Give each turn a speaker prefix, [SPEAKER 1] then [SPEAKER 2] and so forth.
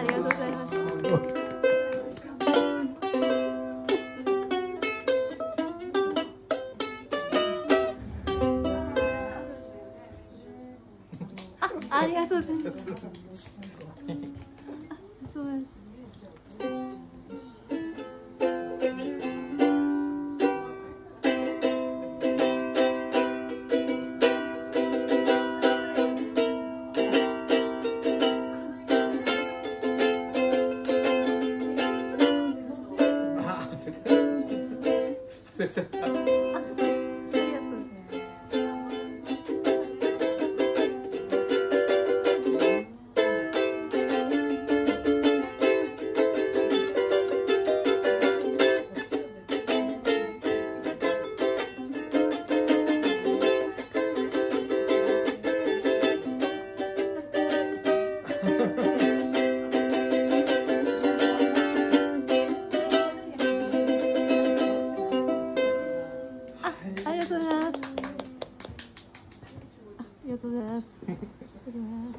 [SPEAKER 1] ありがと
[SPEAKER 2] うございます。あ、ありがとうございま
[SPEAKER 1] す。あ、
[SPEAKER 2] そうです。
[SPEAKER 1] 先生。
[SPEAKER 2] ありがとうございます。